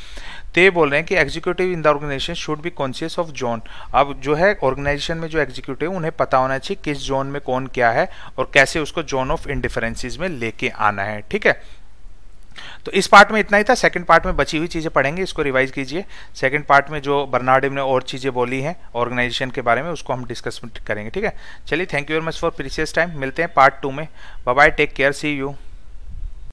तो ये बोल रहे हैं कि executive in the organisation should be conscious of zone अब जो है ऑर्गेनाइजेशन में जो एग्जीक्यूटिव उन्हें पता होना चाहिए किस जोन में कौन क्या है और कैसे उसको जोन ऑफ़ इंडिफरेंसेज में लेके आना है, ठीक है? तो इस पार्ट में इतना ही था। सेकंड पार्ट में बची हुई चीज़ें पढ़ेंगे, इसको रिवाइज कीजिए। सेकंड पार्ट में जो बर्नाडिम ने और चीज़ें बोली हैं ऑर्गेनाइजेशन के बारे में, उसको हम डिस्कस करेंगे, ठीक है? चलिए thank you very much for precious time मिलते हैं पार्ट टू में। Bye take care see you